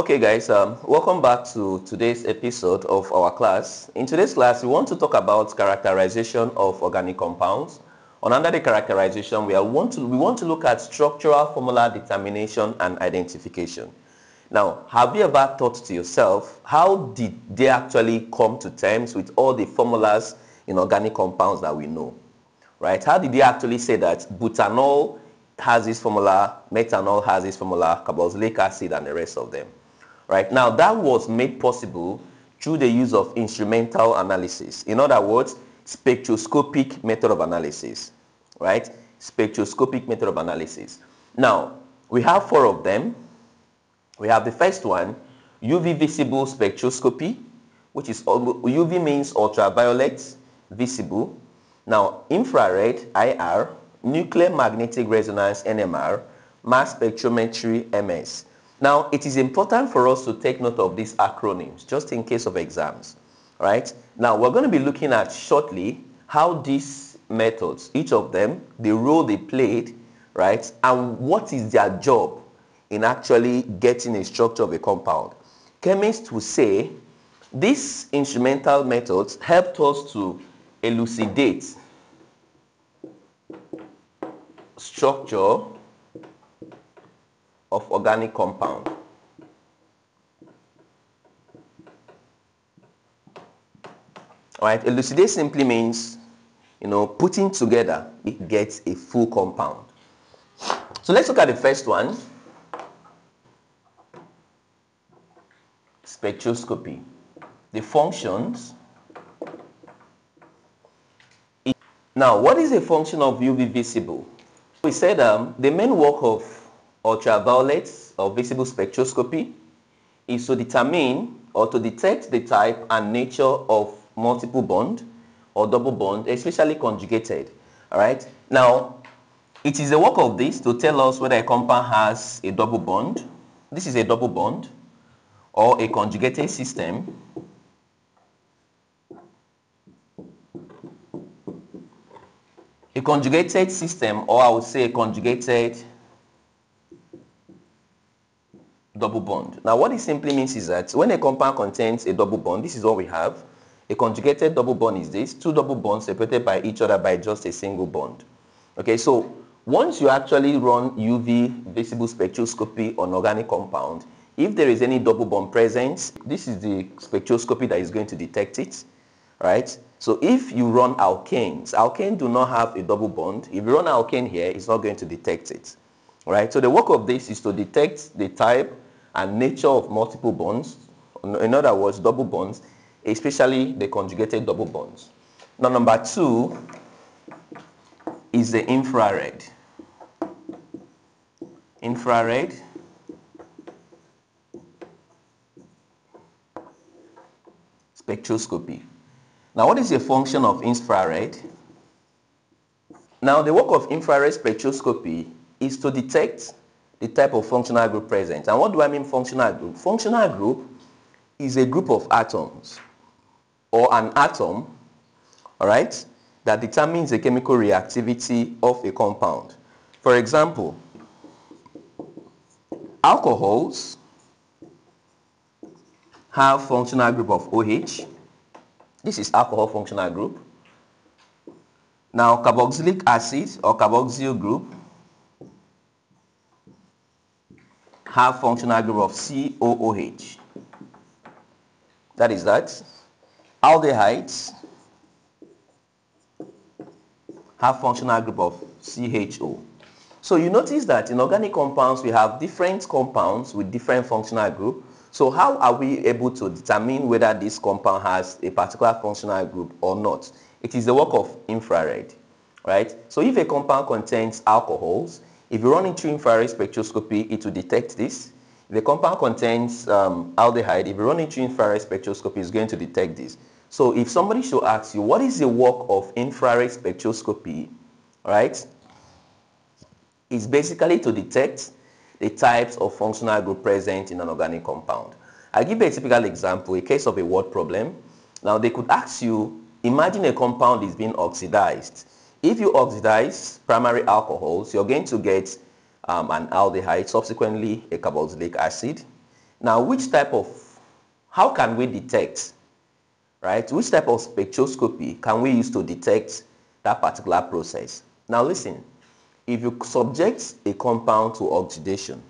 Okay guys, um, welcome back to today's episode of our class. In today's class, we want to talk about characterization of organic compounds. On under the characterization, we, want to, we want to look at structural formula determination and identification. Now, have you ever thought to yourself, how did they actually come to terms with all the formulas in organic compounds that we know? Right? How did they actually say that butanol has this formula, methanol has this formula, carboxylic acid and the rest of them? Right? Now, that was made possible through the use of instrumental analysis. In other words, spectroscopic method of analysis. Right? Spectroscopic method of analysis. Now, we have four of them we have the first one, UV visible spectroscopy, which is UV means ultraviolet visible. Now, infrared IR, nuclear magnetic resonance NMR, mass spectrometry MS. Now, it is important for us to take note of these acronyms just in case of exams, right? Now, we're going to be looking at shortly how these methods, each of them, the role they played, right? And what is their job in actually getting a structure of a compound. Chemists will say these instrumental methods helped us to elucidate structure of organic compound. All right, elucidate simply means, you know, putting together, it gets a full compound. So let's look at the first one. spectroscopy. The functions. Now, what is a function of UV visible? We said um, the main work of ultraviolet or visible spectroscopy is to determine or to detect the type and nature of multiple bond or double bond, especially conjugated. All right. Now, it is the work of this to tell us whether a compound has a double bond. This is a double bond or a conjugated system a conjugated system or I would say a conjugated double bond. Now what it simply means is that when a compound contains a double bond, this is what we have. A conjugated double bond is this, two double bonds separated by each other by just a single bond. Okay, so once you actually run UV visible spectroscopy on organic compound, if there is any double bond present, this is the spectroscopy that is going to detect it, right? So if you run alkanes, alkanes do not have a double bond. If you run alkane here, it's not going to detect it, right? So the work of this is to detect the type and nature of multiple bonds, in other words, double bonds, especially the conjugated double bonds. Now number two is the infrared. Infrared spectroscopy. Now what is the function of infrared? Now the work of infrared spectroscopy is to detect the type of functional group present. And what do I mean functional group? Functional group is a group of atoms or an atom, all right, that determines the chemical reactivity of a compound. For example, alcohols have functional group of OH. This is alcohol functional group. Now carboxylic acid or carboxyl group have functional group of COOH. That is that. Aldehydes have functional group of CHO. So you notice that in organic compounds we have different compounds with different functional group so how are we able to determine whether this compound has a particular functional group or not? It is the work of infrared, right? So if a compound contains alcohols, if you run into infrared spectroscopy, it will detect this. A compound contains um, aldehyde, if you run into infrared spectroscopy, it's going to detect this. So if somebody should ask you, what is the work of infrared spectroscopy, right? It's basically to detect the types of functional group present in an organic compound. I'll give you a typical example, a case of a word problem. Now they could ask you, imagine a compound is being oxidized. If you oxidize primary alcohols, you're going to get um, an aldehyde, subsequently a carboxylic acid. Now, which type of, how can we detect, right? Which type of spectroscopy can we use to detect that particular process? Now listen, if you subject a compound to oxidation,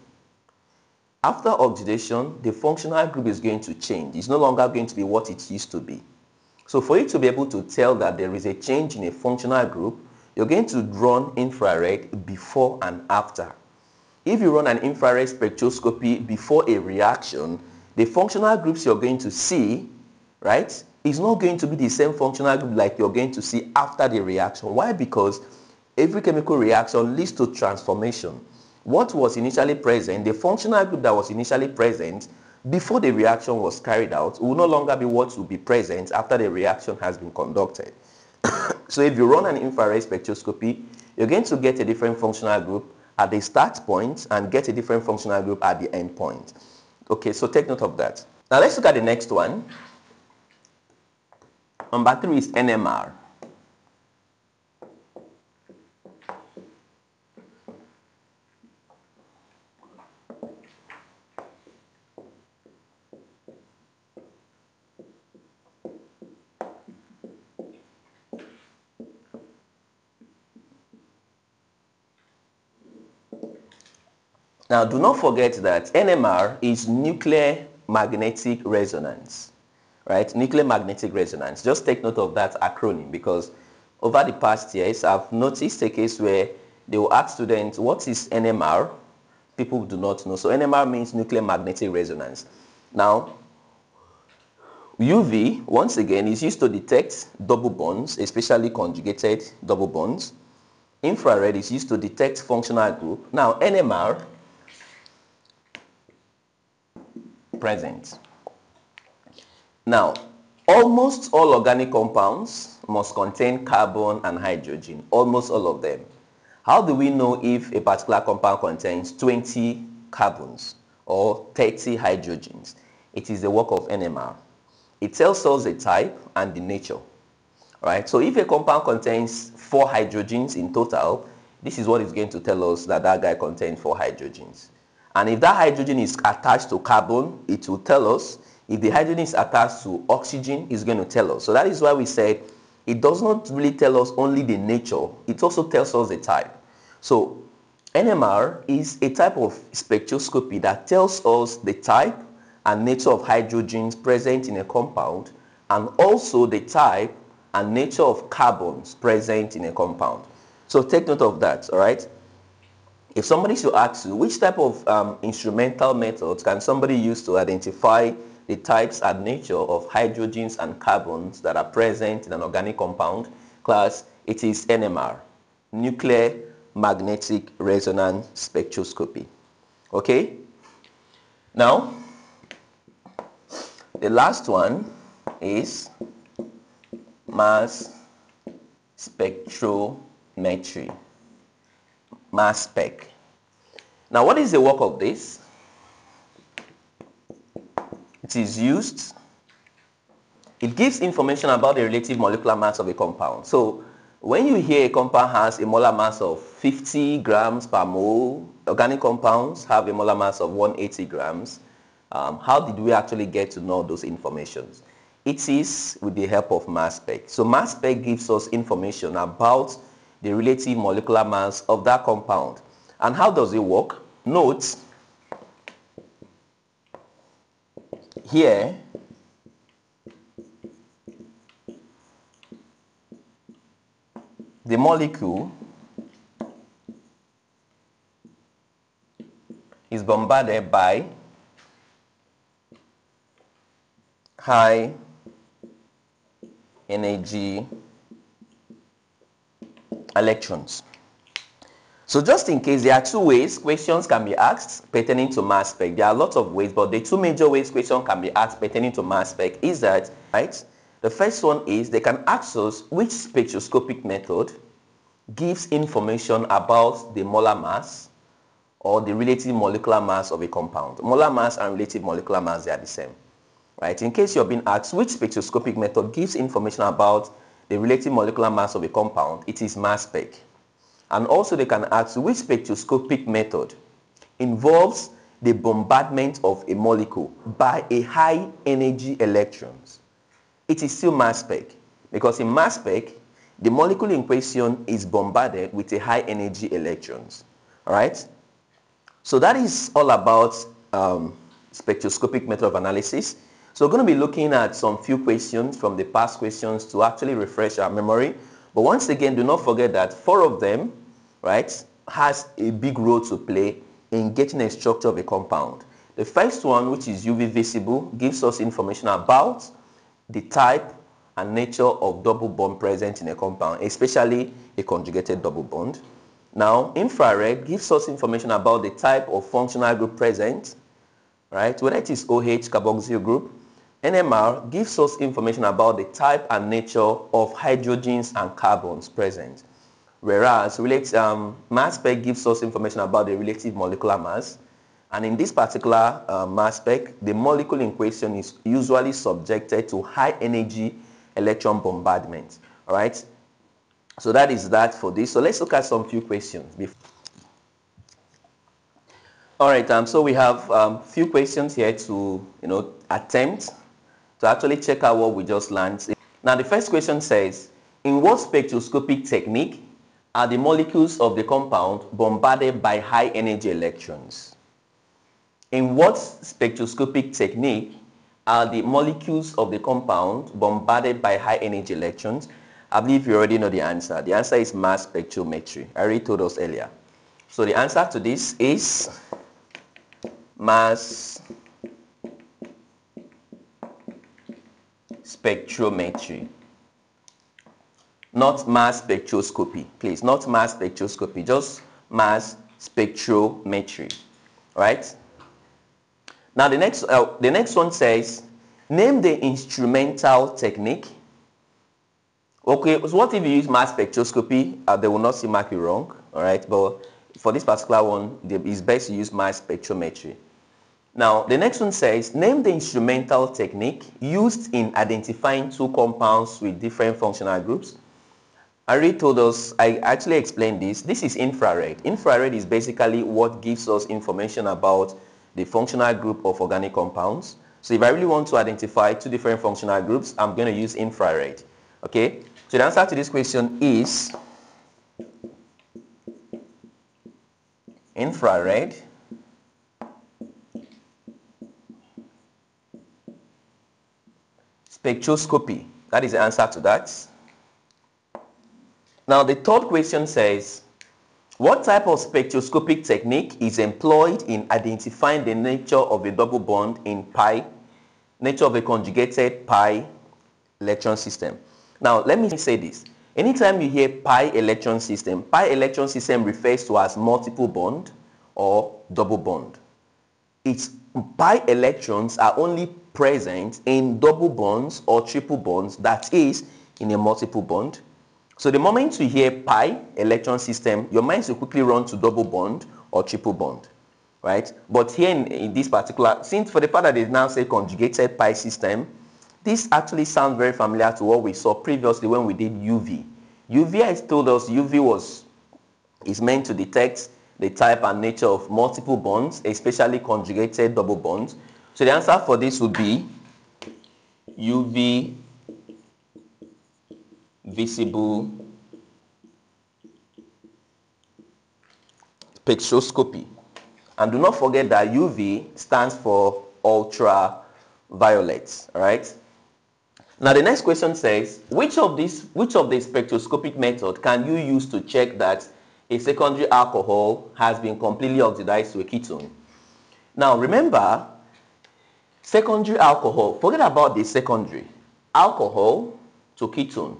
after oxidation, the functional group is going to change. It's no longer going to be what it used to be. So for you to be able to tell that there is a change in a functional group, you're going to run infrared before and after. If you run an infrared spectroscopy before a reaction, the functional groups you're going to see, right, is not going to be the same functional group like you're going to see after the reaction. Why? Because every chemical reaction leads to transformation what was initially present, the functional group that was initially present before the reaction was carried out will no longer be what will be present after the reaction has been conducted. so if you run an infrared spectroscopy, you're going to get a different functional group at the start point and get a different functional group at the end point. Okay, so take note of that. Now let's look at the next one. Number three is NMR. Now, do not forget that NMR is nuclear magnetic resonance, right? Nuclear magnetic resonance. Just take note of that acronym because over the past years, I've noticed a case where they will ask students, what is NMR? People do not know. So NMR means nuclear magnetic resonance. Now, UV, once again, is used to detect double bonds, especially conjugated double bonds. Infrared is used to detect functional group. Now, NMR present. Now, almost all organic compounds must contain carbon and hydrogen, almost all of them. How do we know if a particular compound contains 20 carbons or 30 hydrogens? It is the work of NMR. It tells us the type and the nature. Right? So if a compound contains four hydrogens in total, this is what is going to tell us that that guy contains four hydrogens. And if that hydrogen is attached to carbon, it will tell us. If the hydrogen is attached to oxygen, it's going to tell us. So that is why we said it does not really tell us only the nature. It also tells us the type. So NMR is a type of spectroscopy that tells us the type and nature of hydrogens present in a compound and also the type and nature of carbons present in a compound. So take note of that, all right? If somebody should ask you which type of um, instrumental methods can somebody use to identify the types and nature of hydrogens and carbons that are present in an organic compound class, it is NMR, nuclear magnetic resonance spectroscopy. Okay? Now, the last one is mass spectrometry mass spec. Now what is the work of this? It is used, it gives information about the relative molecular mass of a compound. So when you hear a compound has a molar mass of 50 grams per mole, organic compounds have a molar mass of 180 grams, um, how did we actually get to know those informations? It is with the help of mass spec. So mass spec gives us information about the relative molecular mass of that compound. And how does it work? Note here the molecule is bombarded by high energy electrons. So just in case, there are two ways questions can be asked pertaining to mass spec. There are lots of ways, but the two major ways questions can be asked pertaining to mass spec is that, right? The first one is they can ask us which spectroscopic method gives information about the molar mass or the relative molecular mass of a compound. Molar mass and relative molecular mass, they are the same. Right? In case you're being asked which spectroscopic method gives information about the relative molecular mass of a compound, it is mass spec. And also they can ask which spectroscopic method involves the bombardment of a molecule by a high energy electrons, it is still mass spec. Because in mass spec, the molecule in question is bombarded with a high energy electrons. All right? So that is all about um, spectroscopic method of analysis. So we're going to be looking at some few questions from the past questions to actually refresh our memory. But once again, do not forget that four of them, right, has a big role to play in getting a structure of a compound. The first one, which is UV visible, gives us information about the type and nature of double bond present in a compound, especially a conjugated double bond. Now, infrared gives us information about the type of functional group present, right? Whether it is OH carboxyl group, NMR gives us information about the type and nature of hydrogens and carbons present. Whereas um, mass spec gives us information about the relative molecular mass. And in this particular uh, mass spec, the molecule in question is usually subjected to high energy electron bombardment. All right. So that is that for this. So let's look at some few questions. All right. Um, so we have a um, few questions here to, you know, attempt to actually check out what we just learned. Now the first question says, in what spectroscopic technique are the molecules of the compound bombarded by high energy electrons. In what spectroscopic technique are the molecules of the compound bombarded by high energy electrons? I believe you already know the answer. The answer is mass spectrometry. I already told us earlier. So the answer to this is mass spectrometry not mass spectroscopy, please, not mass spectroscopy, just mass spectrometry, right? Now the next, uh, the next one says, name the instrumental technique. Okay, so what if you use mass spectroscopy? Uh, they will not see mark you wrong, all right? But for this particular one, it's best to use mass spectrometry. Now, the next one says, name the instrumental technique used in identifying two compounds with different functional groups. Ari told us, I actually explained this. This is infrared. Infrared is basically what gives us information about the functional group of organic compounds. So if I really want to identify two different functional groups, I'm going to use infrared. Okay? So the answer to this question is infrared spectroscopy. That is the answer to that. Now the third question says, what type of spectroscopic technique is employed in identifying the nature of a double bond in pi, nature of a conjugated pi electron system? Now let me say this. Anytime you hear pi electron system, pi electron system refers to as multiple bond or double bond. Its pi electrons are only present in double bonds or triple bonds, that is in a multiple bond. So the moment you hear pi, electron system, your mind will quickly run to double bond or triple bond, right? But here in, in this particular, since for the part that they now say conjugated pi system, this actually sounds very familiar to what we saw previously when we did UV. UV has told us UV was is meant to detect the type and nature of multiple bonds, especially conjugated double bonds. So the answer for this would be UV visible spectroscopy. And do not forget that UV stands for ultraviolet, all right? Now the next question says, which of these, which of the spectroscopic method can you use to check that a secondary alcohol has been completely oxidized to a ketone? Now remember, secondary alcohol, forget about the secondary. Alcohol to ketone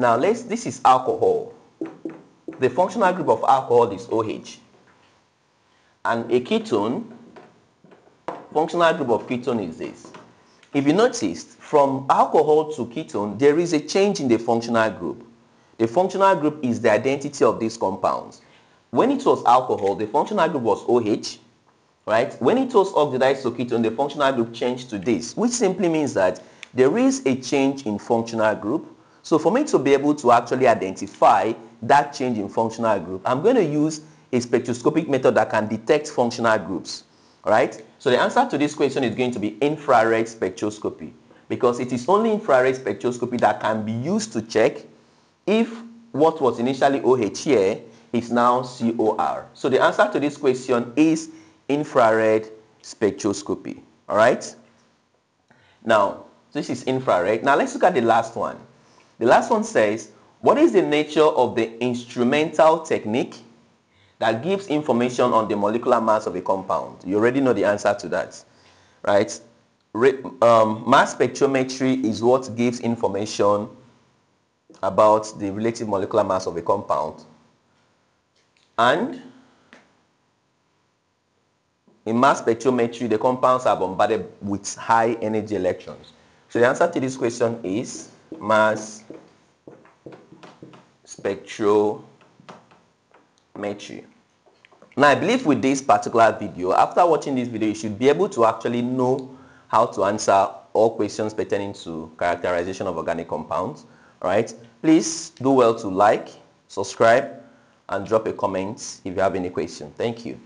now let's, this is alcohol. The functional group of alcohol is OH. And a ketone, functional group of ketone is this. If you noticed, from alcohol to ketone, there is a change in the functional group. The functional group is the identity of these compounds. When it was alcohol, the functional group was OH, right? When it was oxidized to ketone, the functional group changed to this, which simply means that there is a change in functional group so for me to be able to actually identify that change in functional group, I'm going to use a spectroscopic method that can detect functional groups. Right? So the answer to this question is going to be infrared spectroscopy because it is only infrared spectroscopy that can be used to check if what was initially OH here is now COR. So the answer to this question is infrared spectroscopy. All right? Now, this is infrared. Now let's look at the last one. The last one says, what is the nature of the instrumental technique that gives information on the molecular mass of a compound? You already know the answer to that, right? Um, mass spectrometry is what gives information about the relative molecular mass of a compound. And in mass spectrometry, the compounds are bombarded with high energy electrons. So the answer to this question is mass spectrometry. Now I believe with this particular video, after watching this video, you should be able to actually know how to answer all questions pertaining to characterization of organic compounds. Alright, please do well to like, subscribe, and drop a comment if you have any question. Thank you.